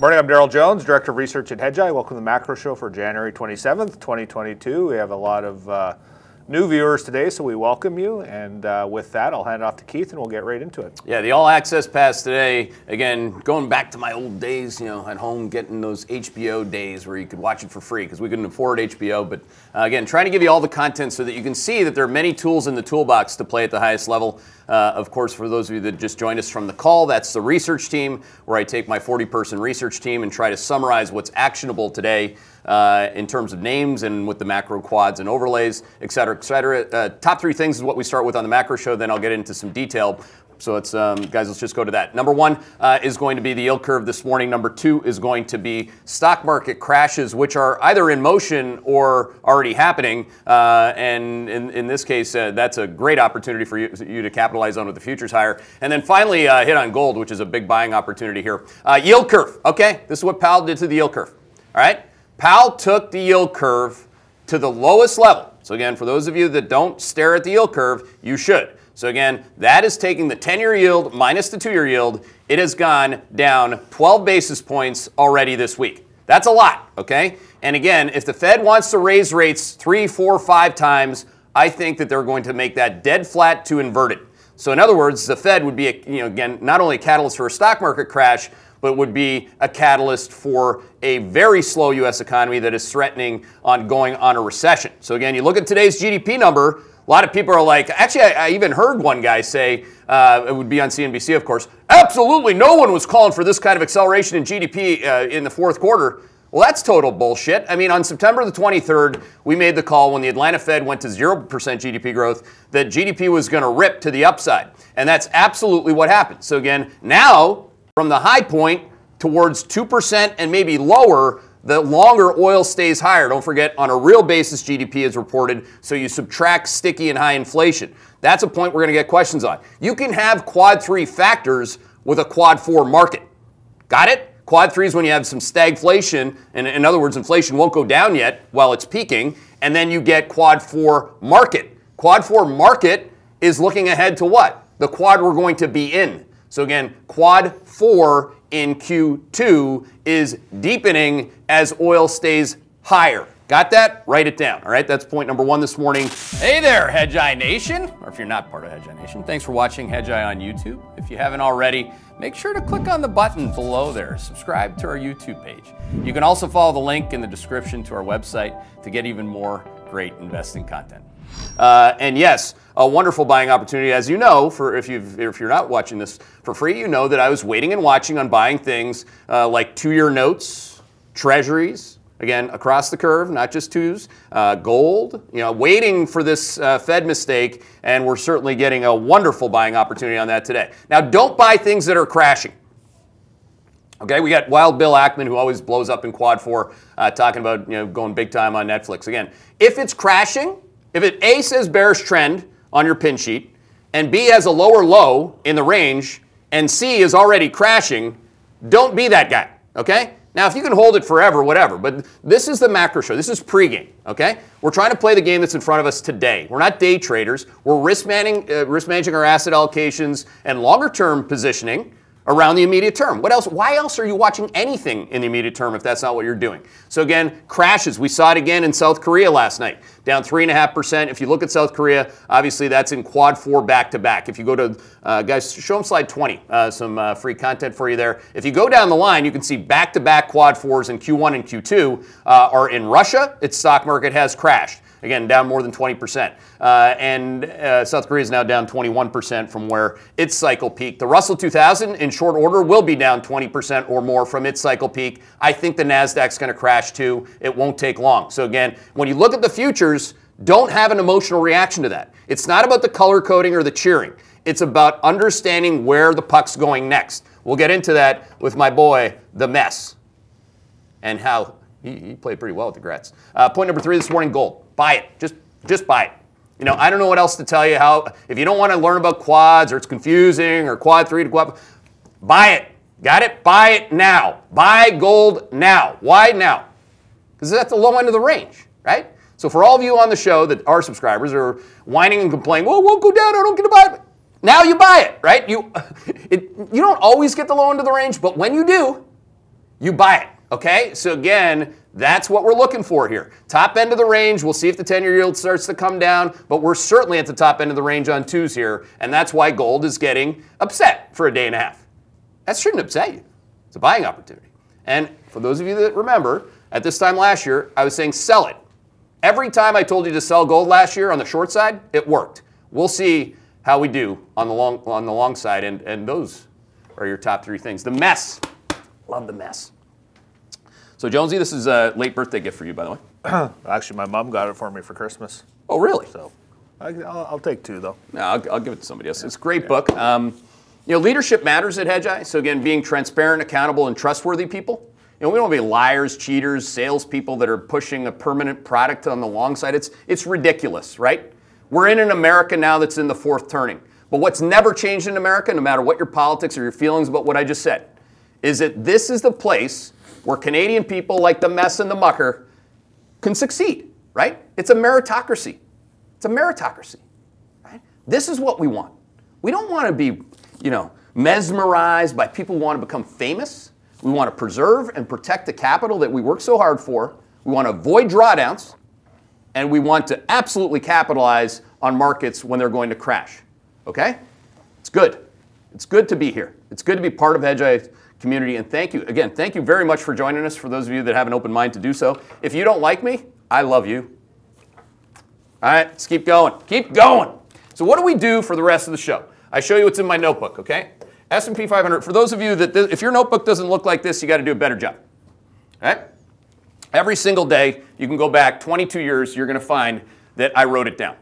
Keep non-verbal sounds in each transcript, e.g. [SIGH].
Morning, I'm Daryl Jones, Director of Research at Hedgeye. Welcome to the Macro Show for January 27th, 2022. We have a lot of uh, new viewers today, so we welcome you. And uh, with that, I'll hand it off to Keith and we'll get right into it. Yeah, the all access pass today, again, going back to my old days, you know, at home, getting those HBO days where you could watch it for free because we couldn't afford HBO. But uh, again, trying to give you all the content so that you can see that there are many tools in the toolbox to play at the highest level. Uh, of course, for those of you that just joined us from the call, that's the research team where I take my 40 person research team and try to summarize what's actionable today uh, in terms of names and with the macro quads and overlays, et cetera, et cetera. Uh, top three things is what we start with on the macro show. Then I'll get into some detail. So it's um, guys, let's just go to that. Number one uh, is going to be the yield curve this morning. Number two is going to be stock market crashes, which are either in motion or already happening. Uh, and in, in, this case, uh, that's a great opportunity for you, you, to capitalize on with the futures higher. And then finally, uh, hit on gold, which is a big buying opportunity here. Uh, yield curve. Okay, this is what Powell did to the yield curve. All right. Powell took the yield curve to the lowest level. So again, for those of you that don't stare at the yield curve, you should. So again, that is taking the 10-year yield minus the two-year yield. It has gone down 12 basis points already this week. That's a lot, okay? And again, if the Fed wants to raise rates three, four, five times, I think that they're going to make that dead flat to inverted. So in other words, the Fed would be, a, you know, again, not only a catalyst for a stock market crash, but would be a catalyst for a very slow U.S. economy that is threatening on going on a recession. So again, you look at today's GDP number. A lot of people are like, actually, I, I even heard one guy say, uh, it would be on CNBC, of course, absolutely no one was calling for this kind of acceleration in GDP uh, in the fourth quarter. Well, that's total bullshit. I mean, on September the 23rd, we made the call when the Atlanta Fed went to 0% GDP growth that GDP was going to rip to the upside. And that's absolutely what happened. So, again, now from the high point towards 2% and maybe lower, the longer oil stays higher. Don't forget, on a real basis, GDP is reported, so you subtract sticky and high inflation. That's a point we're going to get questions on. You can have quad three factors with a quad four market. Got it? Quad three is when you have some stagflation, and in other words, inflation won't go down yet while it's peaking, and then you get quad four market. Quad four market is looking ahead to what? The quad we're going to be in. So again, quad four in Q2 is deepening as oil stays higher. Got that? Write it down. All right, that's point number one this morning. Hey there, Hedgeye Nation, or if you're not part of Hedgeye Nation, thanks for watching Hedgeye on YouTube. If you haven't already, make sure to click on the button below there. Subscribe to our YouTube page. You can also follow the link in the description to our website to get even more great investing content. Uh, and yes, a wonderful buying opportunity. As you know, for if you if you're not watching this for free, you know that I was waiting and watching on buying things uh, like two-year notes, treasuries, again across the curve, not just twos, uh, gold. You know, waiting for this uh, Fed mistake, and we're certainly getting a wonderful buying opportunity on that today. Now, don't buy things that are crashing. Okay, we got Wild Bill Ackman, who always blows up in Quad 4, uh, talking about you know going big time on Netflix. Again, if it's crashing, if it A says bearish trend, on your pin sheet, and B has a lower low in the range, and C is already crashing, don't be that guy, okay? Now, if you can hold it forever, whatever, but this is the macro show. This is pregame, okay? We're trying to play the game that's in front of us today. We're not day traders. We're risk, manning, uh, risk managing our asset allocations and longer term positioning around the immediate term. What else? Why else are you watching anything in the immediate term if that's not what you're doing? So again, crashes. We saw it again in South Korea last night, down three and a half percent. If you look at South Korea, obviously that's in quad four back to back. If you go to uh, guys, show them slide 20, uh, some uh, free content for you there. If you go down the line, you can see back to back quad fours in Q1 and Q2 uh, are in Russia. Its stock market has crashed. Again, down more than 20%. Uh, and uh, South Korea is now down 21% from where its cycle peaked. The Russell 2000 in short order will be down 20% or more from its cycle peak. I think the NASDAQ's going to crash too. It won't take long. So, again, when you look at the futures, don't have an emotional reaction to that. It's not about the color coding or the cheering. It's about understanding where the puck's going next. We'll get into that with my boy, The Mess, and how he, he played pretty well with the Gretz. Uh, point number three this morning gold. Buy it. Just, just buy it. You know, I don't know what else to tell you. How if you don't want to learn about quads or it's confusing or quad three to quad, buy it. Got it? Buy it now. Buy gold now. Why now? Because it's at the low end of the range, right? So for all of you on the show that are subscribers are whining and complaining, well, it won't go down. I don't get to buy it. Now you buy it, right? You, [LAUGHS] it, you don't always get the low end of the range, but when you do, you buy it. Okay? So again, that's what we're looking for here. Top end of the range, we'll see if the 10 year yield starts to come down, but we're certainly at the top end of the range on twos here, and that's why gold is getting upset for a day and a half. That shouldn't upset you. It's a buying opportunity. And for those of you that remember, at this time last year, I was saying sell it. Every time I told you to sell gold last year on the short side, it worked. We'll see how we do on the long on the long side, and, and those are your top three things. The mess. Love the mess. So Jonesy, this is a late birthday gift for you, by the way. [CLEARS THROAT] Actually, my mom got it for me for Christmas. Oh, really? So I, will I'll take two, though. No, I'll, I'll, give it to somebody else. It's a great book. Um, you know, leadership matters at Hedgeye. So again, being transparent, accountable, and trustworthy people. You know, we don't want to be liars, cheaters, salespeople that are pushing a permanent product on the long side. It's, it's ridiculous, right? We're in an America now that's in the fourth turning. But what's never changed in America, no matter what your politics or your feelings about what I just said, is that this is the place where Canadian people like the mess and the mucker can succeed, right? It's a meritocracy. It's a meritocracy, right? This is what we want. We don't want to be, you know, mesmerized by people who want to become famous. We want to preserve and protect the capital that we work so hard for. We want to avoid drawdowns, and we want to absolutely capitalize on markets when they're going to crash. Okay? It's good. It's good to be here. It's good to be part of Hedgeye community. And thank you, again, thank you very much for joining us, for those of you that have an open mind to do so. If you don't like me, I love you. All right, let's keep going. Keep going. So what do we do for the rest of the show? I show you what's in my notebook, okay? S&P 500, for those of you that, if your notebook doesn't look like this, you got to do a better job. All right? Every single day, you can go back 22 years, you're going to find that I wrote it down.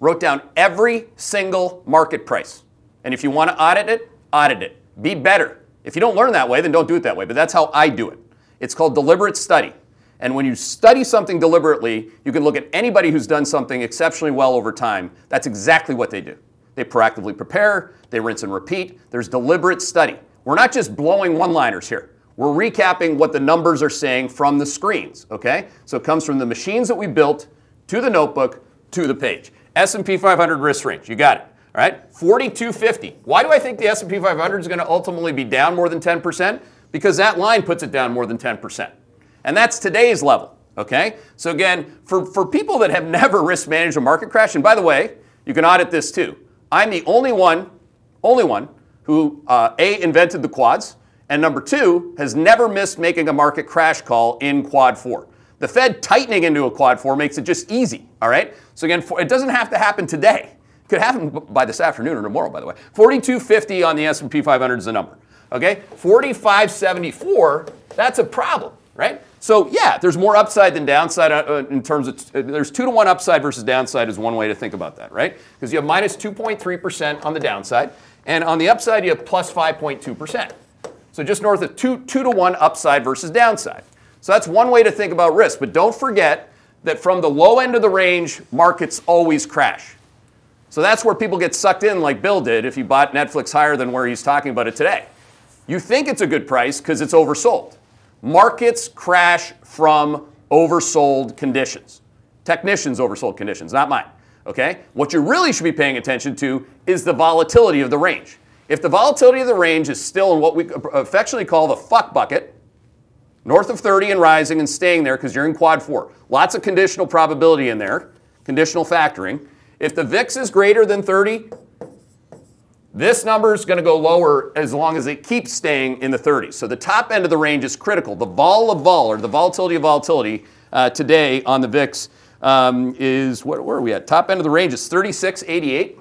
Wrote down every single market price. And if you want to audit it, audit it. Be better. If you don't learn that way, then don't do it that way. But that's how I do it. It's called deliberate study. And when you study something deliberately, you can look at anybody who's done something exceptionally well over time. That's exactly what they do. They proactively prepare, they rinse and repeat. There's deliberate study. We're not just blowing one liners here. We're recapping what the numbers are saying from the screens, okay? So it comes from the machines that we built to the notebook to the page. S&P 500 risk range, you got it. All right, 4250. Why do I think the S&P 500 is going to ultimately be down more than 10%? Because that line puts it down more than 10%. And that's today's level, okay? So again, for, for people that have [LAUGHS] never risk managed a market crash, and by the way, you can audit this too. I'm the only one, only one, who uh, A, invented the quads, and number two, has never missed making a market crash call in quad four. The Fed tightening into a quad four makes it just easy, all right? So again, it doesn't have to happen today. Could happen by this afternoon or tomorrow, by the way. 4250 on the S&P 500 is the number. Okay, 4574, that's a problem, right? So yeah, there's more upside than downside uh, uh, in terms of, uh, there's two to one upside versus downside is one way to think about that, right? Because you have minus 2.3% on the downside, and on the upside you have plus 5.2%. So just north of two, two to one upside versus downside. So that's one way to think about risk, but don't forget that from the low end of the range, markets always crash. So that's where people get sucked in, like Bill did, if he bought Netflix higher than where he's talking about it today. You think it's a good price because it's oversold. Markets crash from oversold conditions. Technicians' oversold conditions, not mine. Okay? What you really should be paying attention to is the volatility of the range. If the volatility of the range is still in what we affectionately call the fuck bucket, north of 30 and rising and staying there because you're in quad four, lots of conditional probability in there, conditional factoring, if the VIX is greater than 30, this number is going to go lower as long as it keeps staying in the 30s. So the top end of the range is critical. The vol of vol, or the volatility of volatility uh, today on the VIX um, is, where, where are we at? Top end of the range is 3688.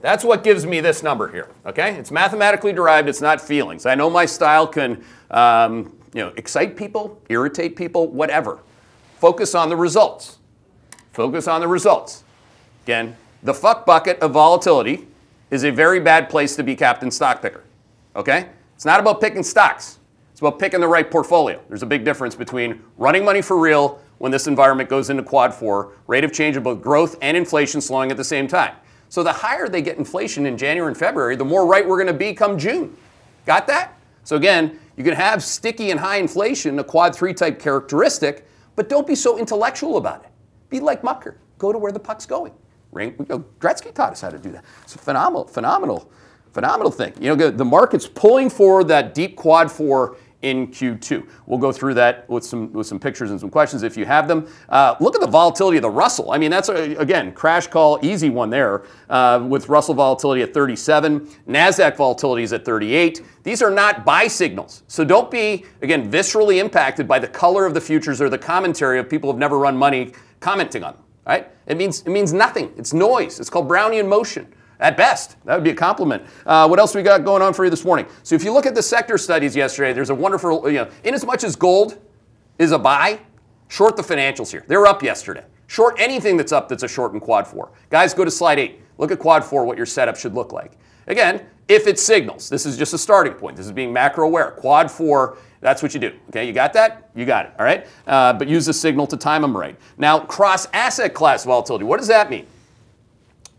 That's what gives me this number here, okay? It's mathematically derived, it's not feelings. I know my style can um, you know, excite people, irritate people, whatever. Focus on the results. Focus on the results. Again, the fuck bucket of volatility is a very bad place to be captain stock picker. Okay? It's not about picking stocks. It's about picking the right portfolio. There's a big difference between running money for real when this environment goes into quad four, rate of change of both growth and inflation slowing at the same time. So the higher they get inflation in January and February, the more right we're going to be come June. Got that? So again, you can have sticky and high inflation, a quad three type characteristic, but don't be so intellectual about it. Be like Mucker. Go to where the puck's going. Ring, you know, Gretzky taught us how to do that. It's a phenomenal, phenomenal, phenomenal thing. You know, the market's pulling for that deep quad four in Q2. We'll go through that with some with some pictures and some questions if you have them. Uh, look at the volatility of the Russell. I mean, that's a, again crash call, easy one there uh, with Russell volatility at 37, Nasdaq volatility is at 38. These are not buy signals, so don't be again viscerally impacted by the color of the futures or the commentary of people who've never run money commenting on them. Right? It means it means nothing. It's noise. It's called Brownian motion. At best, that would be a compliment. Uh, what else we got going on for you this morning? So if you look at the sector studies yesterday, there's a wonderful, you know, in as much as gold is a buy, short the financials here. They're up yesterday. Short anything that's up that's a short in quad four. Guys, go to slide eight. Look at quad four, what your setup should look like. Again, if it signals, this is just a starting point. This is being macro aware. Quad four, that's what you do. Okay, you got that? You got it. All right. Uh, but use the signal to time them right. Now, cross asset class volatility. What does that mean?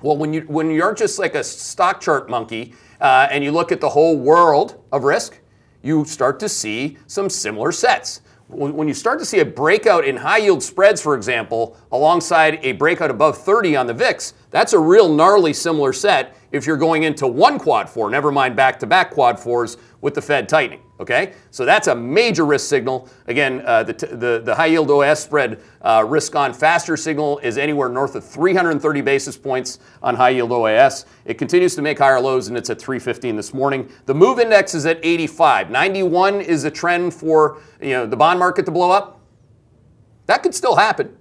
Well, when you when you're just like a stock chart monkey uh, and you look at the whole world of risk, you start to see some similar sets. When you start to see a breakout in high yield spreads, for example, alongside a breakout above 30 on the VIX, that's a real gnarly similar set if you're going into one quad four, never mind back to back quad fours with the Fed tightening. Okay, so that's a major risk signal. Again, uh, the, the, the, high yield OAS spread uh, risk on faster signal is anywhere north of 330 basis points on high yield OAS. It continues to make higher lows and it's at 315 this morning. The move index is at 85. 91 is a trend for you know the bond market to blow up. That could still happen.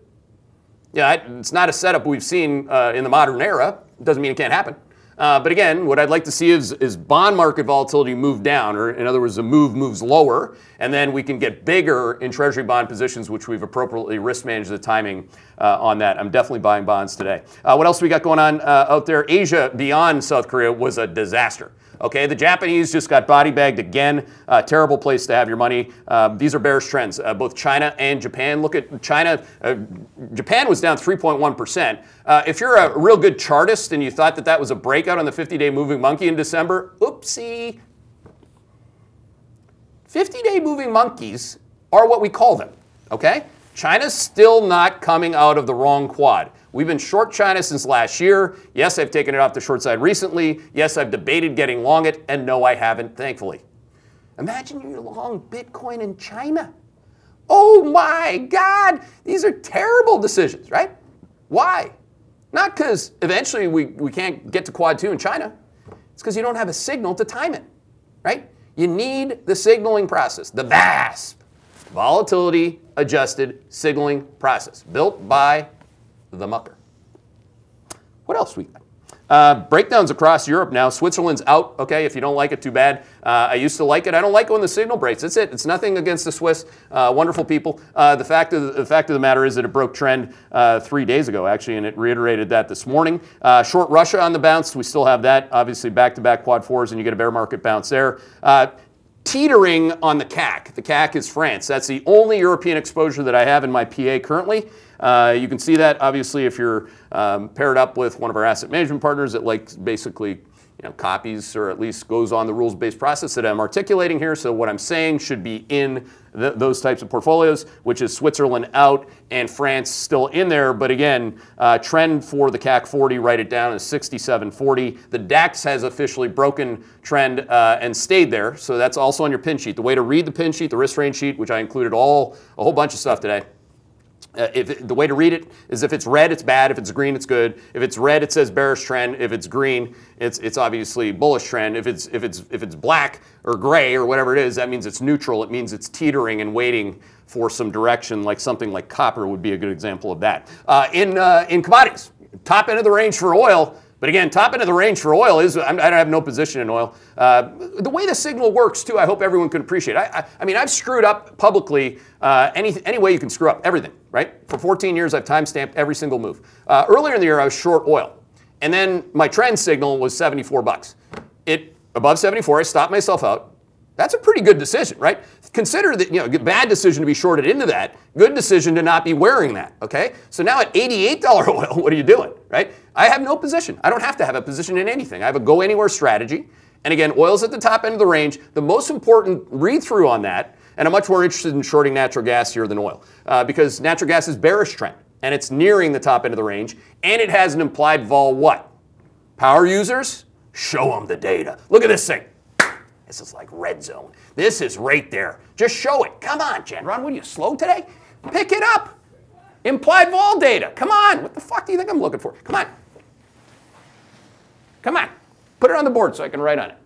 Yeah, it's not a setup we've seen uh, in the modern era. It doesn't mean it can't happen. Uh, but again, what I'd like to see is, is bond market volatility move down, or in other words, the move moves lower, and then we can get bigger in treasury bond positions, which we've appropriately risk managed the timing uh, on that. I'm definitely buying bonds today. Uh, what else we got going on uh, out there? Asia beyond South Korea was a disaster. Okay, the Japanese just got body bagged again. Uh, terrible place to have your money. Um, these are bearish trends. Uh, both China and Japan. Look at China. Uh, Japan was down 3.1%. Uh, if you're a real good chartist and you thought that that was a breakout on the 50 day moving monkey in December, oopsie. 50 day moving monkeys are what we call them. Okay? China's still not coming out of the wrong quad. We've been short China since last year. Yes, I've taken it off the short side recently. Yes, I've debated getting long it. And no, I haven't, thankfully. Imagine you're long Bitcoin in China. Oh my God, these are terrible decisions, right? Why? Not because eventually we, we can't get to quad two in China. It's because you don't have a signal to time it, right? You need the signaling process, the VASP, volatility adjusted signaling process, built by the mucker. What else we got? Uh, breakdowns across Europe now. Switzerland's out. Okay, if you don't like it, too bad. Uh, I used to like it. I don't like when the signal breaks. That's it. It's nothing against the Swiss. Uh, wonderful people. Uh, the fact of the, the, fact of the matter is that it broke trend uh, three days ago, actually, and it reiterated that this morning. Uh, short Russia on the bounce. We still have that. Obviously, back-to-back quad fours, and you get a bear market bounce there teetering on the CAC. The CAC is France. That's the only European exposure that I have in my PA currently. Uh, you can see that obviously if you're um, paired up with one of our asset management partners that like basically you know, copies or at least goes on the rules-based process that I'm articulating here. So what I'm saying should be in the, those types of portfolios, which is Switzerland out and France still in there. But again, uh, trend for the CAC 40, write it down, is 67.40. The DAX has officially broken trend uh, and stayed there. So that's also on your pin sheet. The way to read the pin sheet, the risk range sheet, which I included all a whole bunch of stuff today uh, if it, the way to read it is if it's red, it's bad. If it's green, it's good. If it's red, it says bearish trend. If it's green, it's it's obviously bullish trend. If it's if it's if it's black or gray or whatever it is, that means it's neutral. It means it's teetering and waiting for some direction, like something like copper would be a good example of that. Uh, in uh, in commodities, top end of the range for oil but again, top end of the range for oil is, I don't have no position in oil. Uh, the way the signal works, too, I hope everyone can appreciate. I, I, I mean, I've screwed up publicly uh, any, any way you can screw up, everything, right? For 14 years, I've time stamped every single move. Uh, earlier in the year, I was short oil. And then my trend signal was 74 bucks. It above 74, I stopped myself out. That's a pretty good decision, right? Consider that, you know, bad decision to be shorted into that, good decision to not be wearing that, okay? So now at $88 [LAUGHS] oil, what are you doing, right? I have no position. I don't have to have a position in anything. I have a go anywhere strategy. And again, oil's at the top end of the range. The most important read through on that, and I'm much more interested in shorting natural gas here than oil, uh, because natural gas is bearish trend, and it's nearing the top end of the range, and it has an implied vol what? Power users, Show them the data. Look at this thing. This is like red zone. This is right there. Just show it. Come on, Jen. Ron, what are you, slow today? Pick it up. Implied vol data. Come on. What the fuck do you think I'm looking for? Come on. Come on. Put it on the board so I can write on it.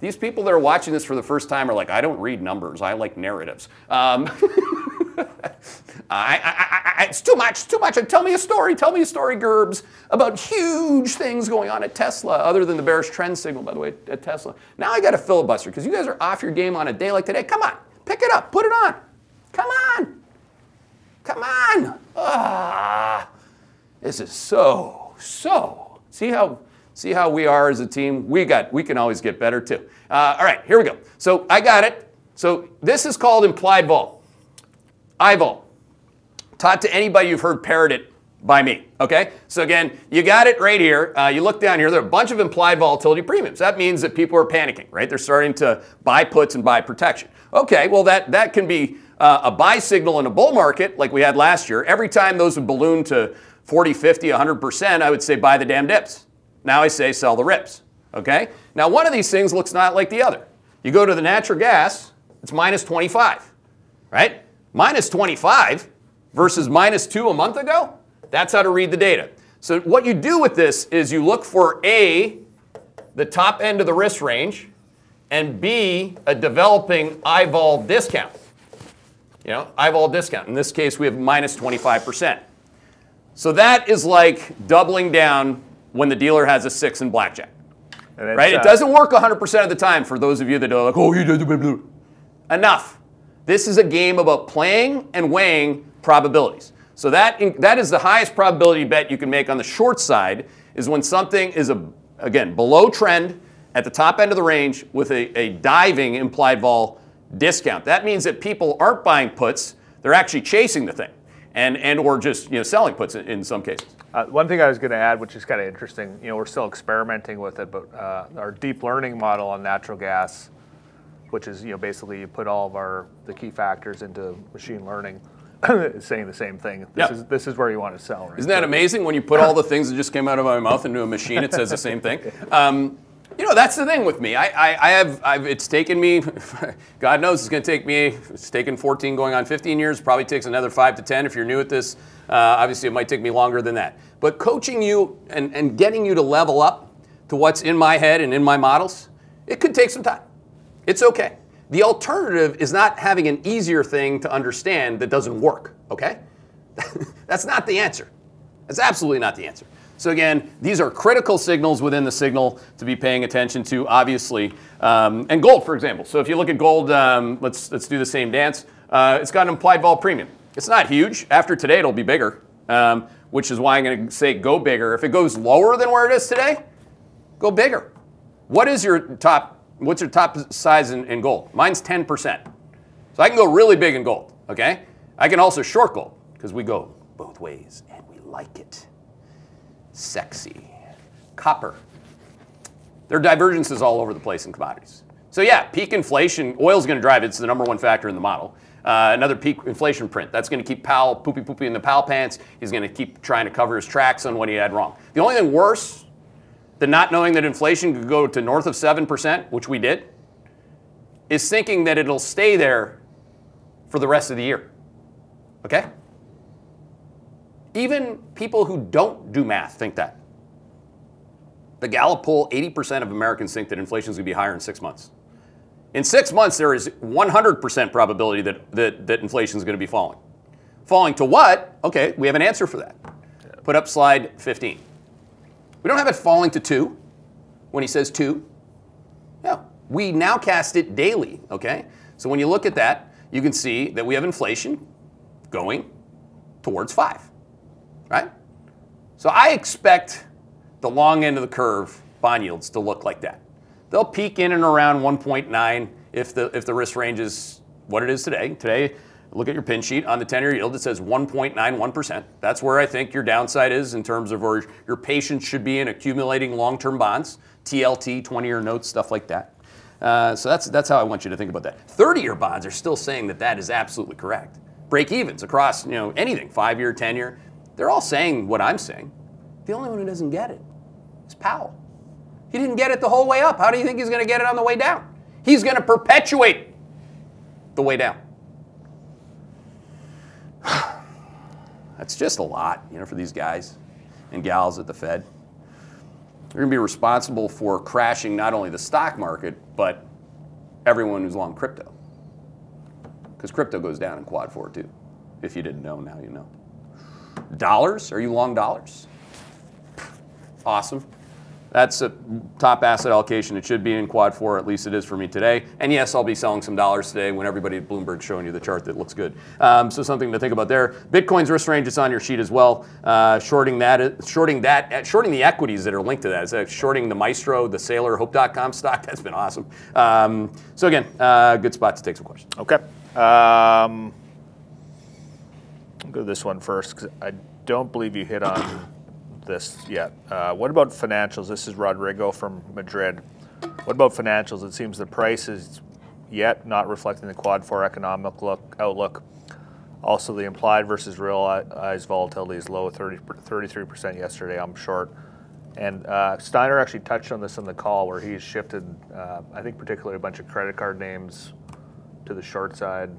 These people that are watching this for the first time are like, I don't read numbers. I like narratives. Um, [LAUGHS] I, I, I, it's too much, too much. Tell me a story. Tell me a story, Gerbs, about huge things going on at Tesla, other than the bearish trend signal, by the way, at Tesla. Now I got a filibuster because you guys are off your game on a day like today. Come on, pick it up, put it on. Come on. Come on. Ah, this is so, so. See how, see how we are as a team? We got, we can always get better too. Uh, all right, here we go. So I got it. So this is called implied vol. IVOL taught to anybody you've heard parrot it by me. Okay? So again, you got it right here. Uh, you look down here, there are a bunch of implied volatility premiums. That means that people are panicking, right? They're starting to buy puts and buy protection. Okay, well, that, that can be uh, a buy signal in a bull market like we had last year. Every time those would balloon to 40, 50, 100%, I would say buy the damn dips. Now I say sell the rips. Okay? Now, one of these things looks not like the other. You go to the natural gas, it's minus 25, right? Minus 25 versus minus 2 a month ago? That's how to read the data. So what you do with this is you look for A, the top end of the risk range, and B, a developing IVOL discount. You know, IVOL discount. In this case, we have minus 25%. So that is like doubling down when the dealer has a 6 in blackjack. Right? Uh, it doesn't work 100% of the time for those of you that are like, oh, you did the blue. Enough. This is a game about playing and weighing probabilities. So that, that is the highest probability bet you can make on the short side is when something is, a, again, below trend at the top end of the range with a, a diving implied vol discount. That means that people aren't buying puts, they're actually chasing the thing and, and or just you know, selling puts in, in some cases. Uh, one thing I was going to add, which is kind of interesting, you know, we're still experimenting with it, but uh, our deep learning model on natural gas, which is you know basically you put all of our the key factors into machine learning, [COUGHS] saying the same thing. This yep. is this is where you want to sell, right? Isn't that amazing? When you put all the things that just came out of my mouth into a machine, it says the same thing. [LAUGHS] Um, you know, that's the thing with me. I, I, I have, I've, it's taken me, [LAUGHS] God knows it's going to take me, it's taken 14 going on 15 years, probably takes another five to 10 if you're new at this. Uh, obviously, it might take me longer than that. But coaching you and, and getting you to level up to what's in my head and in my models, it could take some time. It's okay. The alternative is not having an easier thing to understand that doesn't work, okay? [LAUGHS] That's not the answer. That's absolutely not the answer. So again, these are critical signals within the signal to be paying attention to, obviously. Um, and gold, for example. So if you look at gold, um, let's, let's do the same dance. Uh, it's got an implied vol premium. It's not huge. After today, it'll be bigger, um, which is why I'm going to say go bigger. If it goes lower than where it is today, go bigger. What is your top What's your top size in, in gold? Mine's 10%. So I can go really big in gold, okay? I can also short gold because we go both ways and we like it. Sexy. Copper. There are divergences all over the place in commodities. So yeah, peak inflation, oil's going to drive it. It's the number one factor in the model. Uh, another peak inflation print. That's going to keep Powell poopy poopy in the Powell pants. He's going to keep trying to cover his tracks on what he had wrong. The only thing worse than not knowing that inflation could go to north of 7%, which we did, is thinking that it'll stay there for the rest of the year. Okay? Even people who don't do math think that. The Gallup poll 80% of Americans think that inflation is going to be higher in six months. In six months, there is 100% probability that, that, that inflation is going to be falling. Falling to what? Okay, we have an answer for that. Put up slide 15. We don't have it falling to 2 when he says 2. No, we now cast it daily, okay? So when you look at that, you can see that we have inflation going towards 5, right? So I expect the long end of the curve bond yields to look like that. They'll peak in and around 1.9 if the if the risk range is what it is today. Today, look at your pin sheet on the 10-year yield. It says 1.91%. That's where I think your downside is in terms of where your patience should be in accumulating long-term bonds, TLT, 20-year notes, stuff like that. Uh, so that's that's how I want you to think about that. 30-year bonds are still saying that that is absolutely correct. Break evens across you know anything, five-year, 10-year, they're all saying what I'm saying. The only one who doesn't get it is Powell. He didn't get it the whole way up. How do you think he's going to get it on the way down? He's going to perpetuate the way down. [SIGHS] That's just a lot, you know, for these guys and gals at the Fed. They're going to be responsible for crashing not only the stock market, but everyone who's long crypto. Because crypto goes down in quad four too. If you didn't know, now you know. Dollars? Are you long dollars? Awesome. That's a top asset allocation. It should be in quad four, at least it is for me today. And yes, I'll be selling some dollars today when everybody at Bloomberg showing you the chart that looks good. Um, so something to think about there. Bitcoin's risk range is on your sheet as well. Uh, shorting that, shorting that, uh, shorting the equities that are linked to that. Is that shorting the Maestro, the Saylor, Hope.com stock? [LAUGHS] That's been awesome. Um, so again, uh, good spot to take some questions. Okay. Um, go this one first because I don't believe you hit on this yet. Uh, what about financials? This is Rodrigo from Madrid. What about financials? It seems the price is yet not reflecting the quad four economic look, outlook. Also, the implied versus realized volatility is low, 30, 33% yesterday. I'm short. And uh, Steiner actually touched on this on the call where he's shifted, uh, I think, particularly a bunch of credit card names to the short side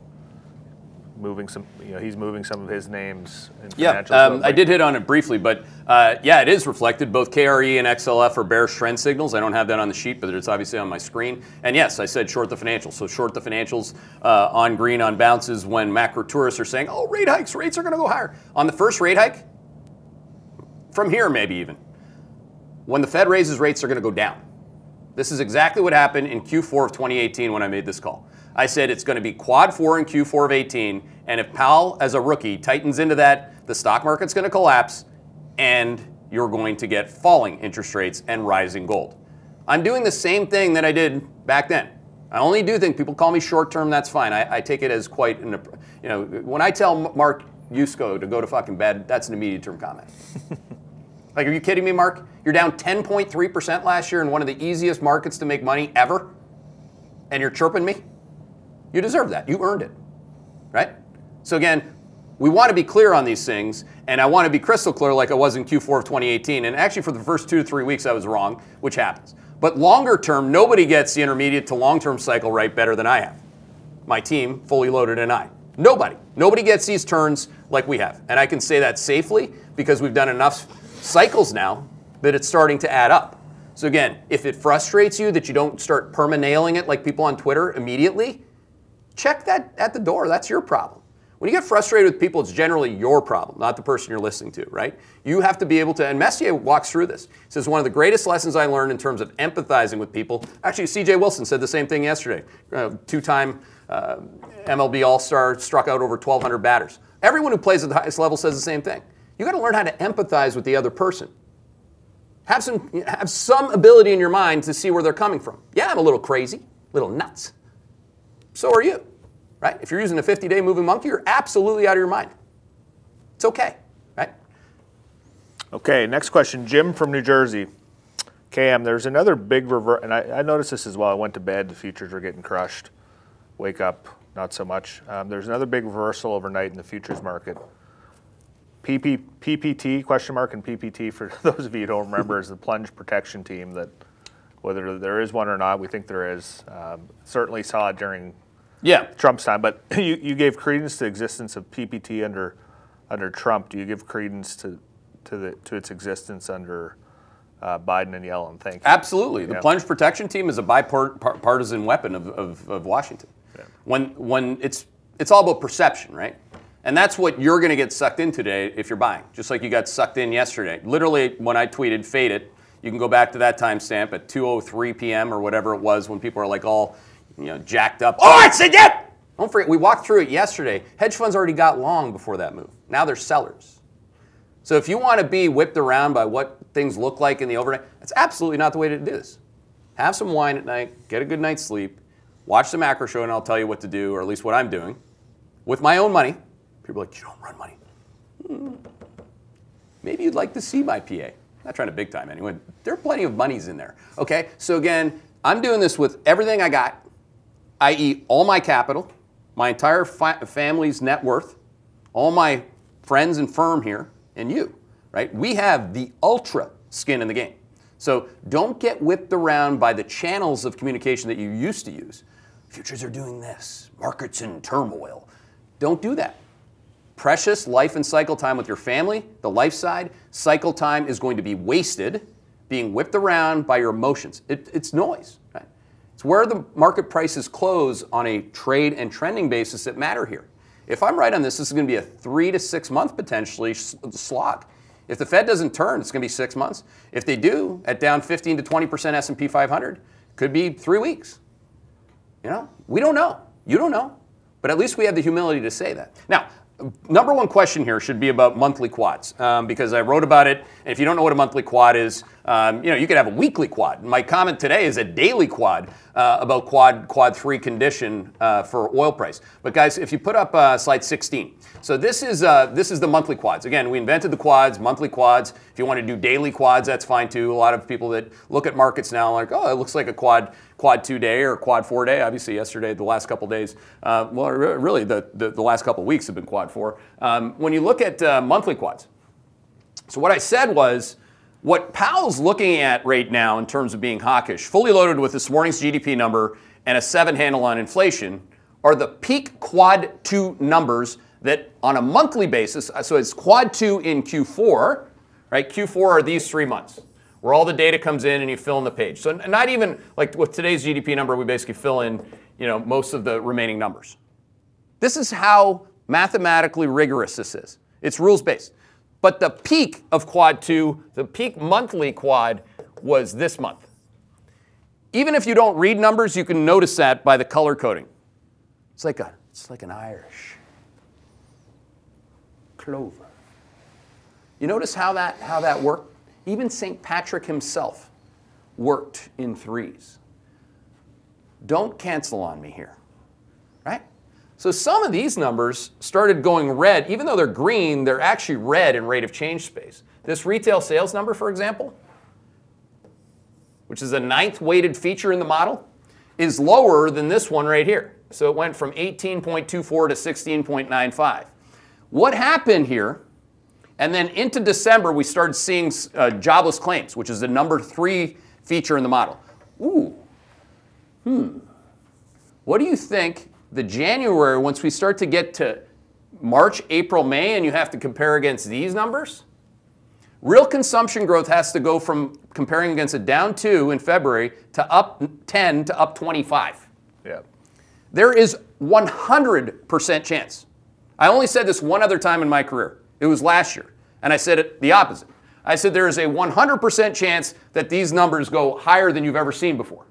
moving some, you know, he's moving some of his names in yeah, um, I did hit on it briefly, but uh, yeah, it is reflected. Both KRE and XLF are bearish trend signals. I don't have that on the sheet, but it's obviously on my screen. And yes, I said short the financials. So short the financials uh, on green on bounces when macro tourists are saying, oh, rate hikes, rates are going to go higher. On the first rate hike, from here maybe even, when the Fed raises rates, they're going to go down. This is exactly what happened in Q4 of 2018 when I made this call. I said it's going to be quad four in Q4 of 18, and if Powell, as a rookie, tightens into that, the stock market's going to collapse, and you're going to get falling interest rates and rising gold. I'm doing the same thing that I did back then. I only do think people call me short term. That's fine. I, I take it as quite an, you know, when I tell Mark Yusko to go to fucking bed, that's an immediate term comment. [LAUGHS] like, are you kidding me, Mark? You're down 10.3% last year in one of the easiest markets to make money ever, and you're chirping me? You deserve that. You earned it, right? So again, we want to be clear on these things, and I want to be crystal clear like I was in Q4 of 2018. And actually, for the first two to three weeks, I was wrong, which happens. But longer term, nobody gets the intermediate to long term cycle right better than I have. My team, fully loaded, and I. Nobody. Nobody gets these turns like we have. And I can say that safely because we've done enough cycles now that it's starting to add up. So again, if it frustrates you that you don't start perma-nailing it like people on Twitter immediately, check that at the door. That's your problem. When you get frustrated with people, it's generally your problem, not the person you're listening to, right? You have to be able to, and Messier walks through this. He says, one of the greatest lessons I learned in terms of empathizing with people, actually, CJ Wilson said the same thing yesterday. Uh, two time uh, MLB All Star, struck out over 1,200 batters. Everyone who plays at the highest level says the same thing. You got to learn how to empathize with the other person. Have some, have some ability in your mind to see where they're coming from. Yeah, I'm a little crazy, a little nuts. So are you, right? If you're using a 50 day moving monkey, you're absolutely out of your mind. It's okay, right? Okay, next question. Jim from New Jersey. KM, there's another big reverse, and I, I, noticed this as well. I went to bed, the futures were getting crushed. Wake up, not so much. Um, there's another big reversal overnight in the futures market. PP, PPT, question mark, and PPT, for [LAUGHS] those of you who don't remember, is the plunge protection team that whether there is one or not, we think there is. Um, certainly saw it during yeah. Trump's time, but [LAUGHS] you, you gave credence to the existence of PPT under under Trump. Do you give credence to to the to its existence under uh, Biden and Yellen? Thank you. Absolutely. The yeah. plunge protection team is a bipartisan weapon of, of, of Washington. Yeah. When when it's it's all about perception, right? And that's what you're going to get sucked in today if you're buying, just like you got sucked in yesterday. Literally, when I tweeted "fade it," You can go back to that timestamp at 2:03 p.m. or whatever it was when people are like all, you know, jacked up. Oh, it's a dip! Don't forget, we walked through it yesterday. Hedge funds already got long before that move. Now they're sellers. So if you want to be whipped around by what things look like in the overnight, that's absolutely not the way to do this. Have some wine at night, get a good night's sleep, watch the macro show, and I'll tell you what to do, or at least what I'm doing, with my own money. People are like, you don't run money. Hmm. Maybe you'd like to see my PA not trying to big time anyway. There are plenty of monies in there. Okay, so again, I'm doing this with everything I got, i.e., all my capital, my entire family's net worth, all my friends and firm here, and you, right? We have the ultra skin in the game. So don't get whipped around by the channels of communication that you used to use. Futures are doing this, markets in turmoil. Don't do that. Precious life and cycle time with your family, the life side, cycle time is going to be wasted being whipped around by your emotions. It, it's noise. Right? It's where the market prices close on a trade and trending basis that matter here. If I'm right on this, this is going to be a three to six month potentially slog. If the Fed doesn't turn, it's going to be six months. If they do, at down 15 to 20 percent S&P 500, could be three weeks. You know, we don't know. You don't know, but at least we have the humility to say that. Now, number one question here should be about monthly quads um, because I wrote about it. And if you don't know what a monthly quad is, um, you know you could have a weekly quad. My comment today is a daily quad uh, about quad quad three condition uh, for oil price. But guys, if you put up uh, slide 16, so this is uh, this is the monthly quads. Again, we invented the quads, monthly quads. If you want to do daily quads, that's fine too. A lot of people that look at markets now are like, oh, it looks like a quad quad two day or quad four day. Obviously, yesterday, the last couple days, uh, well, really the, the, the, last couple weeks have been quad four. Um, when you look at uh, monthly quads, so what I said was what Powell's looking at right now in terms of being hawkish, fully loaded with this morning's GDP number and a seven handle on inflation, are the peak quad two numbers that on a monthly basis, uh, so it's quad two in Q4, right? Q4 are these three months where all the data comes in and you fill in the page. So not even like with today's GDP number, we basically fill in, you know, most of the remaining numbers. This is how mathematically rigorous this is. It's rules based. But the peak of quad 2, the peak monthly quad was this month. Even if you don't read numbers, you can notice that by the color coding. It's like a it's like an Irish clover. You notice how that how that worked? Even St. Patrick himself worked in threes. Don't cancel on me here? So some of these numbers started going red. Even though they're green, they're actually red in rate of change space. This retail sales number, for example, which is a ninth weighted feature in the model, is lower than this one right here. So it went from 18.24 to 16.95. What happened here and then into December, we started seeing uh, jobless claims, which is the number three feature in the model. Ooh, hmm. What do you think the January, once we start to get to March, April, May, and you have to compare against these numbers? Real consumption growth has to go from comparing against a down 2 in February to up 10 to up 25. Yeah. There is 100% chance. I only said this one other time in my career. It was last year. And I said it the opposite. I said there is a 100% chance that these numbers go higher than you've ever seen before.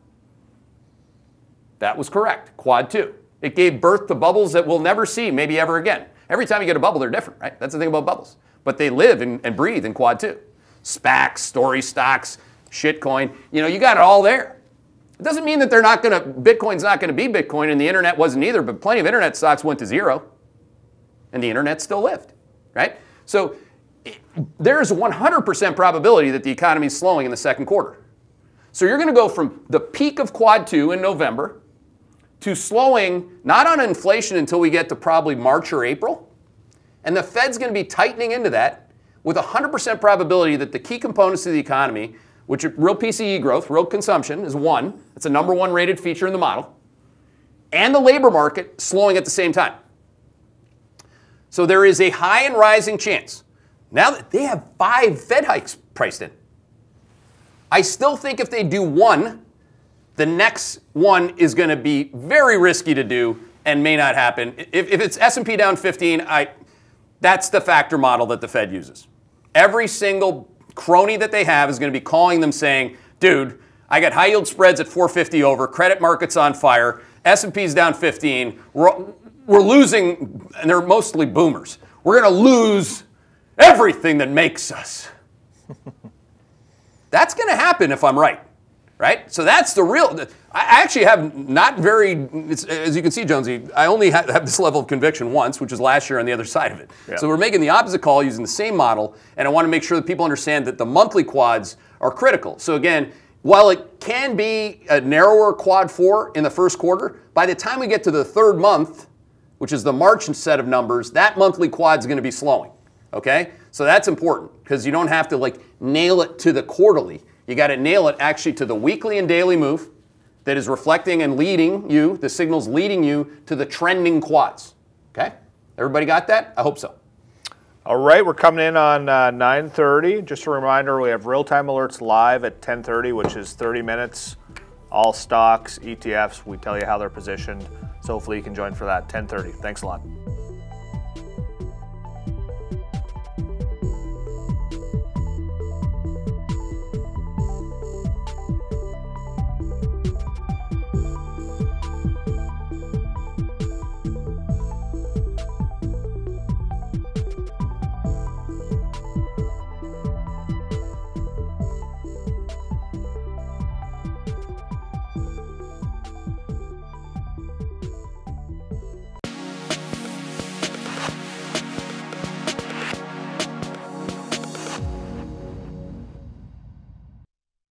That was correct. Quad 2. It gave birth to bubbles that we'll never see, maybe ever again. Every time you get a bubble, they're different, right? That's the thing about bubbles. But they live and, and breathe in Quad 2. SPACs, story stocks, shitcoin, you know, you got it all there. It doesn't mean that they're not going to, Bitcoin's not going to be Bitcoin and the internet wasn't either, but plenty of internet stocks went to zero and the internet still lived, right? So there's a 100% probability that the economy is slowing in the second quarter. So you're going to go from the peak of quad 2 in November to slowing not on inflation until we get to probably March or April. And the Fed's going to be tightening into that with 100% probability that the key components of the economy, which are real PCE growth, real consumption, is one. It's a number one rated feature in the model. And the labor market slowing at the same time. So there is a high and rising chance now that they have five Fed hikes priced in. I still think if they do one, the next one is going to be very risky to do and may not happen. If, if it's S&P down 15, I, that's the factor model that the Fed uses. Every single crony that they have is going to be calling them saying, dude, I got high yield spreads at 450 over, credit markets on fire, S&P's down 15, we're, we're losing, and they're mostly boomers. We're going to lose everything that makes us. [LAUGHS] that's going to happen if I'm right, right? So that's the real. I actually have not very, as you can see, Jonesy, I only have, this level of conviction once, which was last year on the other side of it. Yeah. So we're making the opposite call using the same model, and I want to make sure that people understand that the monthly quads are critical. So again, while it can be a narrower quad four in the first quarter, by the time we get to the third month, which is the March set of numbers, that monthly quad is going to be slowing. Okay? So that's important because you don't have to like nail it to the quarterly. You got to nail it actually to the weekly and daily move that is reflecting and leading you, the signal's leading you to the trending quads. Okay? Everybody got that? I hope so. All right, we're coming in on uh, 9:30. Just a reminder, we have real-time alerts live at 10:30, which is 30 minutes. All stocks, ETFs. We tell you how they're positioned. So hopefully you can join for that 10:30. Thanks a lot.